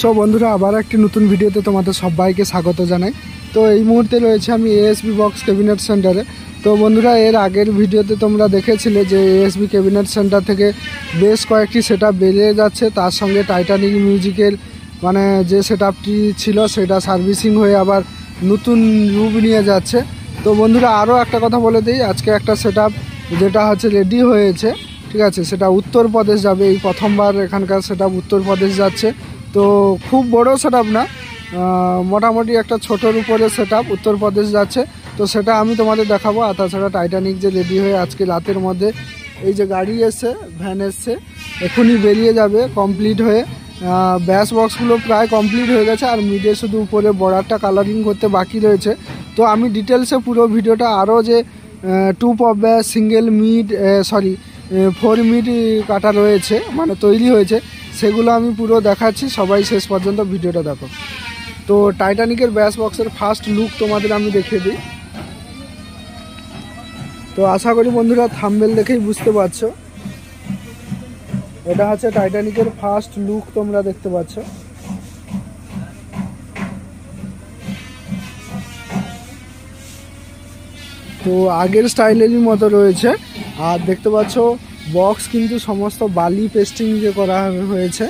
So বন্ধুরা, আবার একটি নতুন ভিডিওতে তোমাদের সবাইকে স্বাগত জানাই। তো, এই মুহূর্তে রয়েছে আমি এএসবি বক্স ক্যাবিনেট সেন্টারে তো, বন্ধুরা, এর আগের ভিডিওতে তোমরা দেখেছিলে যে এএসবি ক্যাবিনেট সেন্টার থেকে বেশ কয়েকটি সেট বেরিয়ে যাচ্ছে। তার সঙ্গে টাইটানিক মিউজিকের মানে যে সেট ছিল, সেটা সার্ভিসিং হয়ে আবার নতুন রূপ নিয়ে যাচ্ছে। তো, বন্ধুরা, আরও একটা কথা বলে দিই। আজকে একটা সেট যেটা হচ্ছে রেডি হয়েছে। ঠিক আছে, সেটা উত্তরপ্রদেশ যাবে। এই প্রথমবার এখানকার সেট উত্তরপ্রদেশ যাচ্ছে। তো খুব বড় সেট না। মোটামুটি একটা ছোটোর উপরে সেট আপ উত্তরপ্রদেশ যাচ্ছে। তো সেটা আমি তোমাদের দেখাবো। আর তাছাড়া টাইটানিক যে রেডি হয়ে আজকে রাতের মধ্যে এই যে গাড়ি এসছে ভ্যান এসছে, এখনই বেরিয়ে যাবে কমপ্লিট হয়ে। ব্যাস বক্সগুলো প্রায় কমপ্লিট হয়ে গেছে, আর মিডে শুধু উপরে বর্ডারটা কালারিং করতে বাকি রয়েছে। তো আমি ডিটেলসে পুরো ভিডিওটা আরও যে two pop bass single mid sorry four mid কাটা রয়েছে মানে তৈরি হয়েছে। সেগুলো আমি পুরো দেখাচ্ছি, সবাই শেষ পর্যন্ত ভিডিওটা দেখো। তো টাইটানিকের ব্যাস বক্সের ফার্স্ট লুক তোমাদের আমি দেখিয়ে দিই। তো আশা করি বন্ধুরা থাম্বেল দেখেই বুঝতে পারছ। এটা হচ্ছে টাইটানিকের ফার্স্ট লুক তোমরা দেখতে পাচ্ছ। তো আগের স্টাইলেরই মতো রয়েছে। আর দেখতে পাচ্ছ বক্স কিন্তু সমস্ত বালি পেস্টিং যে করা হয়েছে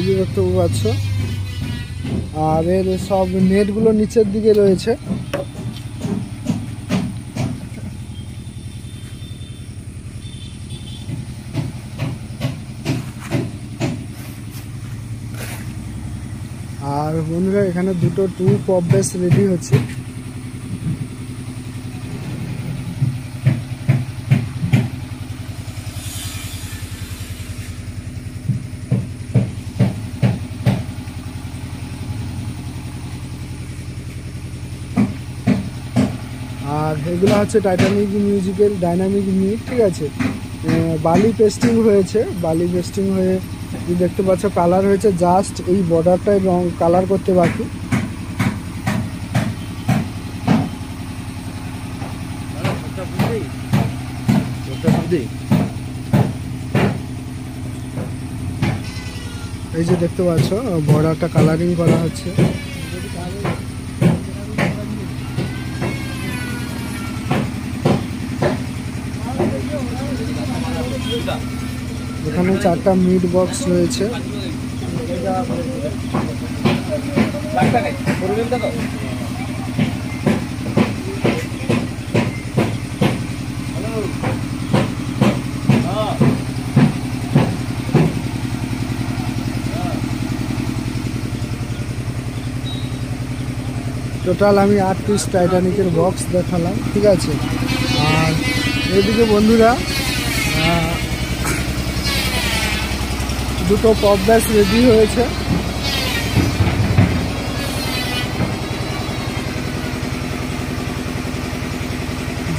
এই দেখতে পাচ্ছ আর এর সব নেটগুলো নিচের দিকে রয়েছে। আর বন্ধুরা, এখানে দুটো টু পপ বেস রেডি হচ্ছে। আর এগুলো হচ্ছে টাইটানিক মিউজিকের ডাইনামিক মিট ঠিক আছে? বালি পেস্টিং হয়েছে, বালি পেস্টিং হয়ে দেখতে পাচ্ছ কালার হয়েছে জাস্ট এই বর্ডারটায় রং কালার করতে বাকি। এই যে দেখতে পাচ্ছ বর্ডারটা কালারিং করা হচ্ছে। এখানে চারটা মিড বক্স রয়েছে। টোটাল আমি আট পিস টাইটানিকের বক্স দেখালাম, ঠিক আছে? আর এদিকে বন্ধুরা দুটো পপ ব্যাস রেডি হয়েছে।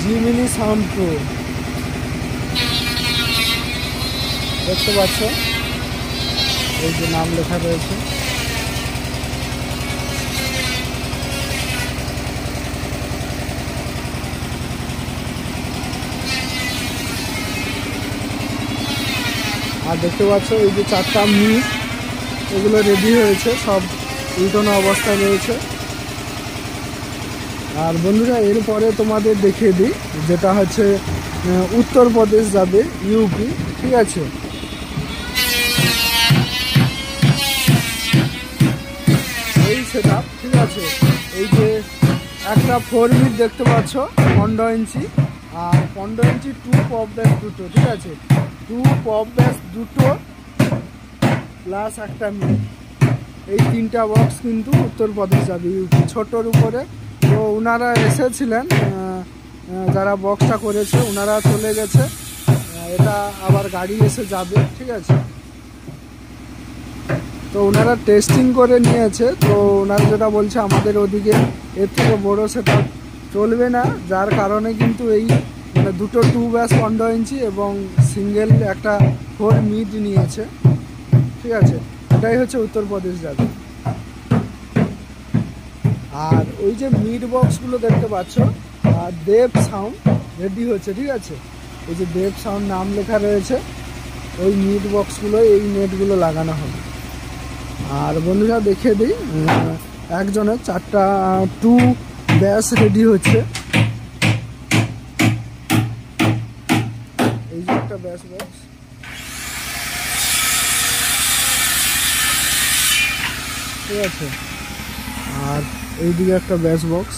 জিমিনি শ্যাম্পু। দেখতে পাচ্ছ? এই যে নাম লেখা রয়েছে। দেখতে পাচ্ছ, এই যে চারটা মিট, এগুলো রেডি হয়েছে, সব উল্টানো অবস্থায় রয়েছে। আর বন্ধুরা, এরপরে তোমাদের দেখিয়ে দিই, যেটা হচ্ছে উত্তরপ্রদেশ যাবে ইউপি ঠিক আছে? এই সেটা ঠিক আছে? এই যে একটা ফোর মিট দেখতে পাচ্ছ, পনেরো ইঞ্চি। আর পনেরো ইঞ্চি টু পপ ব্যাস দুটো, ঠিক আছে? টু পপ ব্যাস দুটো প্লাস একটা মিট এই তিনটা বক্স কিন্তু উত্তরপ্রদেশ যাবে ছোটোর উপরে। তো ওনারা এসেছিলেন যারা বক্সটা করেছে ওনারা চলে গেছে। এটা আবার গাড়ি এসে যাবে, ঠিক আছে? তো ওনারা টেস্টিং করে নিয়েছে। তো ওনারা যেটা বলছে, আমাদের ওদিকে এর থেকে বড়ো সেটা চলবে না। যার কারণে কিন্তু এই মানে দুটো টু ব্যাস পনেরো ইঞ্চি এবং সিঙ্গেল একটা ফোর মিড নিয়েছে। ঠিক আছে? এটাই হচ্ছে উত্তরপ্রদেশ যাবে আর ওই যে মিড বক্সগুলো দেখতে পাচ্ছ আর দেব সাউন্ড রেডি হচ্ছে, ঠিক আছে? ওই যে দেব সাউন্ড নাম লেখা রয়েছে, ওই মিড বক্সগুলো এই নেটগুলো লাগানো হবে। আর বন্ধুরা দেখে দিই একজনের চারটা টু ব্যাস রেডি হচ্ছে। এই যে একটা ব্যাস বক্স ঠিক আছে আর এইদিকে একটা ব্যাস বক্স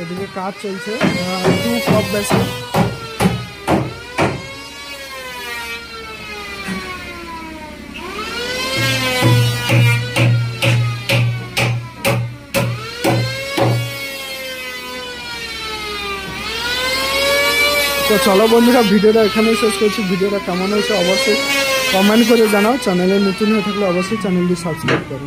এদিকে কাজ চলছে টু কপ ব্যাসে তো চলো বন্ধুরা, ভিডিওটা এখানেই শেষ করছি। ভিডিওটা কেমন হয়েছে অবশ্যই কমেন্ট করে জানাও। চ্যানেলে নতুন হয়ে থাকলে অবশ্যই চ্যানেলটি সাবস্ক্রাইব করো।